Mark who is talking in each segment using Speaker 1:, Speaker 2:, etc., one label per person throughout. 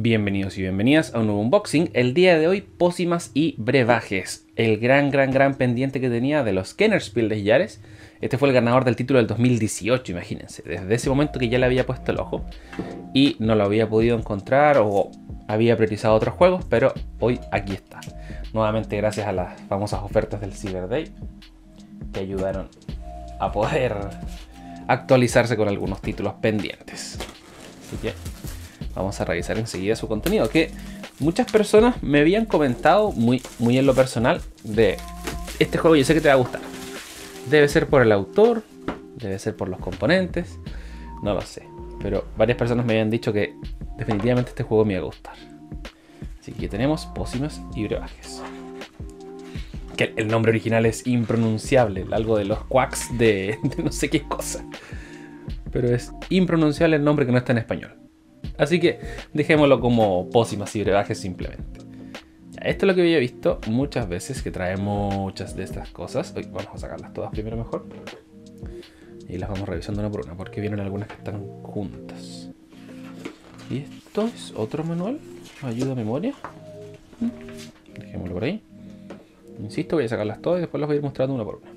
Speaker 1: Bienvenidos y bienvenidas a un nuevo unboxing. El día de hoy, pócimas y brebajes. El gran, gran, gran pendiente que tenía de los Kennerspiel de Yares. Este fue el ganador del título del 2018, imagínense. Desde ese momento que ya le había puesto el ojo. Y no lo había podido encontrar o había priorizado otros juegos, pero hoy aquí está. Nuevamente gracias a las famosas ofertas del Cyber Day. Que ayudaron a poder actualizarse con algunos títulos pendientes. Así que Vamos a revisar enseguida su contenido. Que muchas personas me habían comentado muy, muy en lo personal de este juego yo sé que te va a gustar. Debe ser por el autor, debe ser por los componentes, no lo sé. Pero varias personas me habían dicho que definitivamente este juego me iba a gustar. Así que tenemos pócimas y brebajes. Que el nombre original es impronunciable, algo de los quacks de, de no sé qué cosa. Pero es impronunciable el nombre que no está en español. Así que dejémoslo como pócimas y brebajes simplemente. esto es lo que había visto muchas veces, que trae muchas de estas cosas. vamos a sacarlas todas primero mejor. Y las vamos revisando una por una, porque vienen algunas que están juntas. Y esto es otro manual, ayuda a memoria. Dejémoslo por ahí. Insisto, voy a sacarlas todas y después las voy a ir mostrando una por una.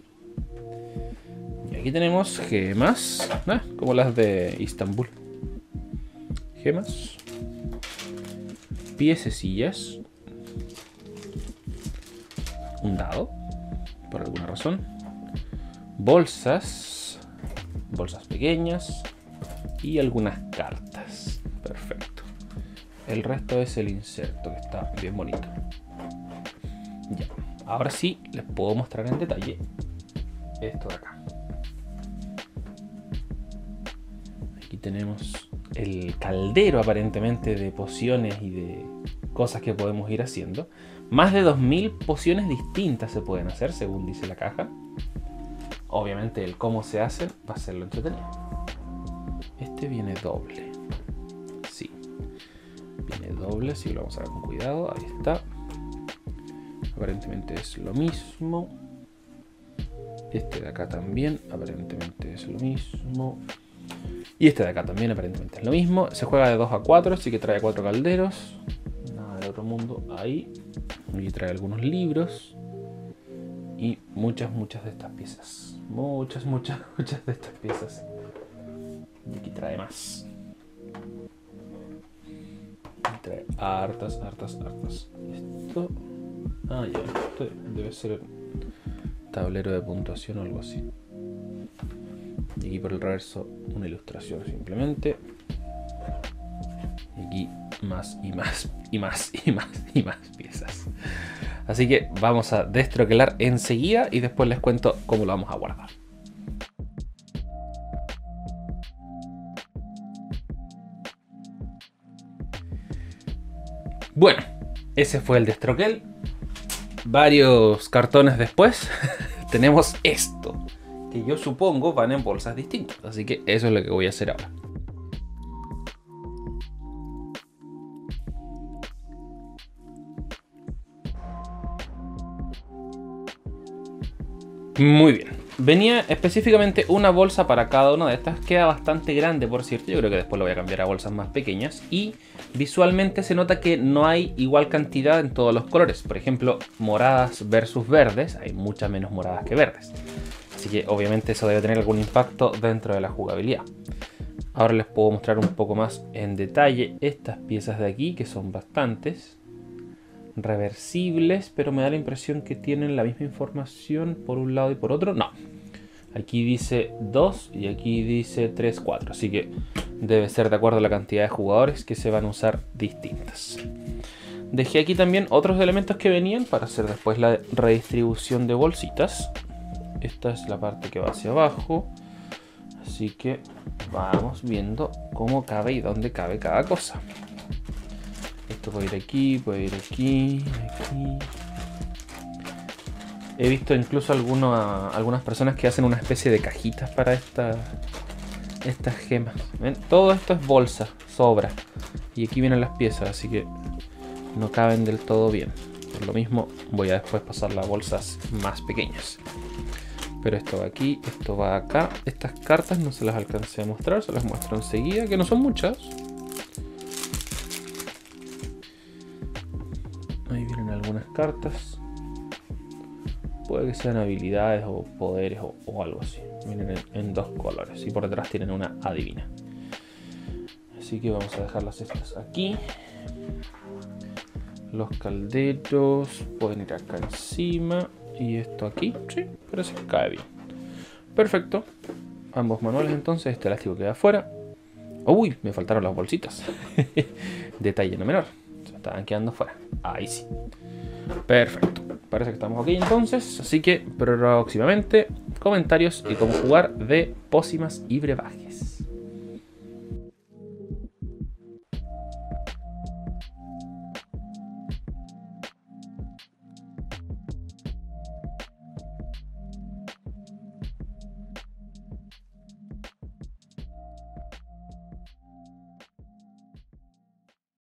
Speaker 1: Y aquí tenemos gemas, ¿eh? como las de Istanbul gemas, piececillas, un dado, por alguna razón, bolsas, bolsas pequeñas y algunas cartas. Perfecto. El resto es el inserto que está bien bonito. Ya. Ahora sí les puedo mostrar en detalle esto de acá. Aquí tenemos el caldero aparentemente de pociones y de cosas que podemos ir haciendo. Más de 2000 pociones distintas se pueden hacer, según dice la caja. Obviamente el cómo se hacen va a ser lo entretenido. Este viene doble. Sí. Viene doble, si lo vamos a ver con cuidado. Ahí está. Aparentemente es lo mismo. Este de acá también, aparentemente es lo mismo. Y este de acá también aparentemente es lo mismo. Se juega de 2 a 4, así que trae 4 calderos. Nada de otro mundo ahí. Y trae algunos libros. Y muchas, muchas de estas piezas. Muchas, muchas, muchas de estas piezas. Y aquí trae más. Y trae hartas, hartas, hartas. Esto... Ah, ya. Esto debe ser tablero de puntuación o algo así. Y aquí por el reverso una ilustración simplemente. Y aquí más y más y más y más y más piezas. Así que vamos a destroquelar enseguida y después les cuento cómo lo vamos a guardar. Bueno, ese fue el destroquel. Varios cartones después tenemos esto que yo supongo van en bolsas distintas. Así que eso es lo que voy a hacer ahora. Muy bien. Venía específicamente una bolsa para cada una de estas. Queda bastante grande, por cierto. Yo creo que después lo voy a cambiar a bolsas más pequeñas. Y visualmente se nota que no hay igual cantidad en todos los colores. Por ejemplo, moradas versus verdes. Hay muchas menos moradas que verdes. Así que obviamente eso debe tener algún impacto dentro de la jugabilidad. Ahora les puedo mostrar un poco más en detalle estas piezas de aquí, que son bastantes. Reversibles, pero me da la impresión que tienen la misma información por un lado y por otro. No. Aquí dice 2 y aquí dice 3, 4. Así que debe ser de acuerdo a la cantidad de jugadores que se van a usar distintas. Dejé aquí también otros elementos que venían para hacer después la redistribución de bolsitas. Esta es la parte que va hacia abajo. Así que vamos viendo cómo cabe y dónde cabe cada cosa. Esto puede ir aquí, puede ir aquí, aquí. He visto incluso algunas personas que hacen una especie de cajitas para esta, estas gemas. Todo esto es bolsa, sobra. Y aquí vienen las piezas, así que no caben del todo bien. Por lo mismo voy a después pasar las bolsas más pequeñas pero esto va aquí, esto va acá. Estas cartas no se las alcancé a mostrar, se las muestro enseguida, que no son muchas. Ahí vienen algunas cartas. Puede que sean habilidades o poderes o, algo así. Vienen en, en, dos colores y por detrás tienen una adivina. Así que vamos a dejar las estas aquí. Los calderos pueden ir acá encima. Y esto aquí, sí, parece que cae bien. Perfecto. Ambos manuales entonces, este elástico queda afuera. Uy, me faltaron las bolsitas. Detalle no menor. Se estaban quedando fuera. Ahí sí. Perfecto. Parece que estamos aquí entonces. Así que próximamente comentarios y cómo jugar de pócimas y brebajes.